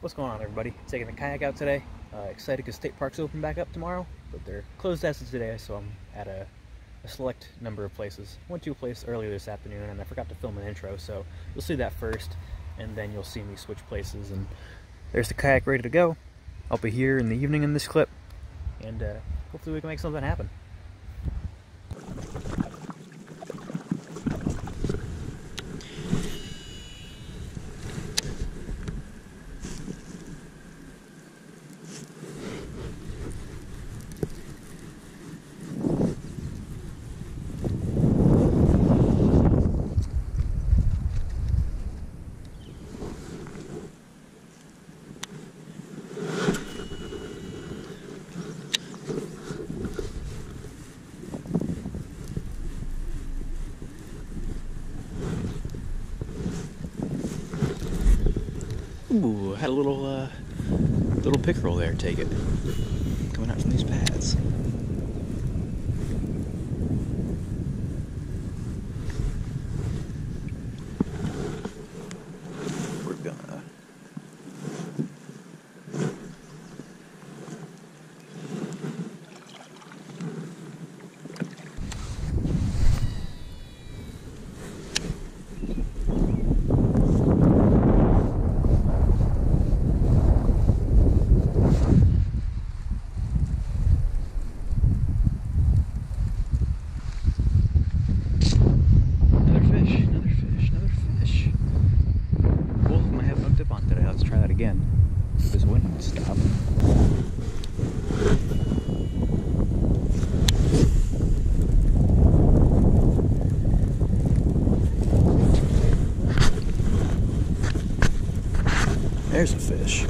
What's going on everybody? Taking the kayak out today. Uh, excited because state parks open back up tomorrow, but they're closed as of today, so I'm at a, a, select number of places. Went to a place earlier this afternoon and I forgot to film an intro, so you'll see that first, and then you'll see me switch places. And there's the kayak ready to go. I'll be here in the evening in this clip, and uh, hopefully we can make something happen. Ooh, had a little uh, little pickerel there. Take it, coming out from these pads. We're gonna. Another fish, another fish, another fish. Wolf might have hooked up on today. Let's try that again. If this wind would stop. There's a fish.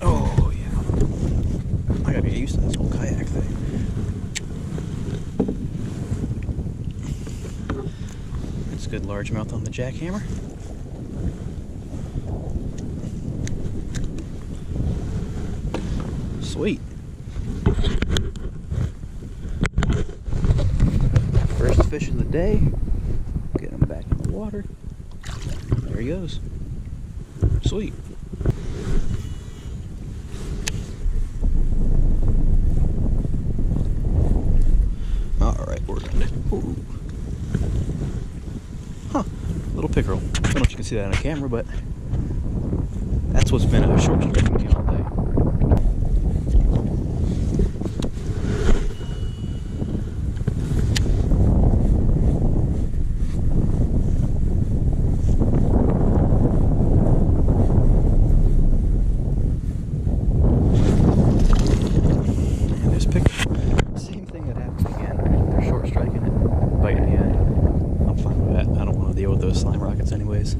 Oh yeah. I gotta get used to this whole kayak thing. Good largemouth on the jackhammer. Sweet. First fish of the day. Get him back in the water. There he goes. Sweet. Alright, we're gonna. Ooh. Little pickerel. I don't know if you can see that on camera, but that's what's been a short stretch with me all day. And there's pickerel. Same thing that happened again. They're short striking it, biting the end. I'm fine with that. I don't want to deal with those slime rockets anyways.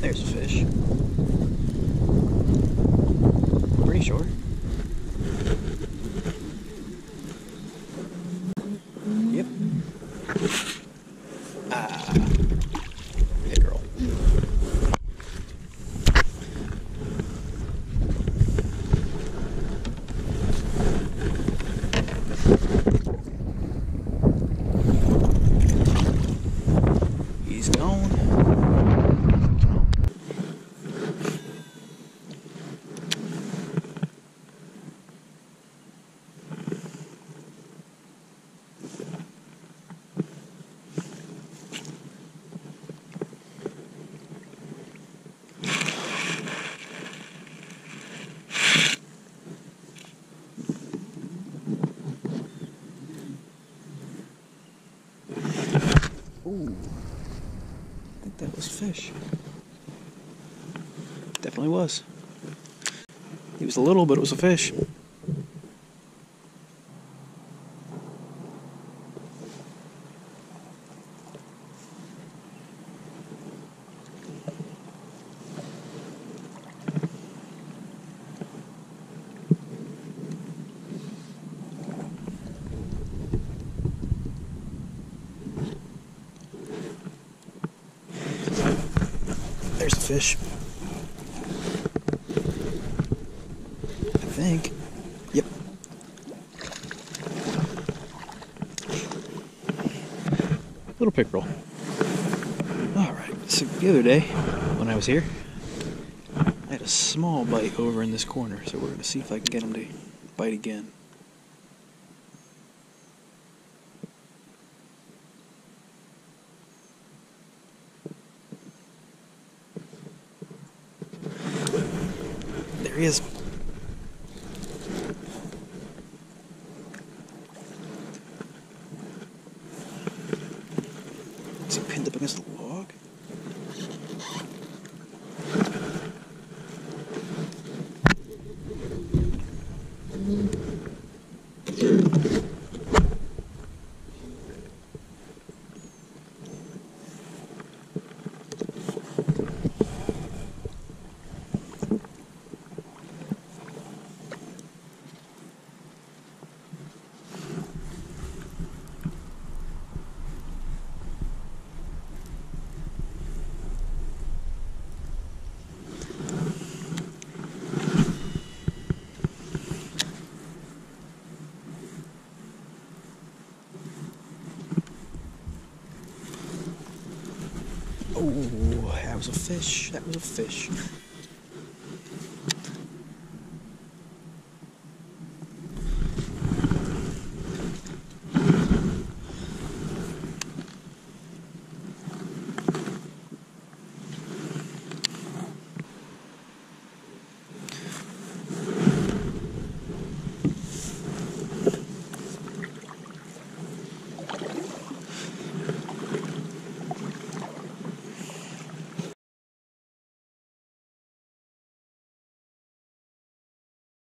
There's a fish. Pretty sure. Yep. Ah. Pickerel. He's gone. Ooh. I think that was fish. Definitely was. He was a little, but it was a fish. Fish. I think. Yep. Little pickerel. Alright, so the other day when I was here, I had a small bite over in this corner, so we're going to see if I can get him to bite again. Is he pinned up against the log? Oh, that was a fish. That was a fish.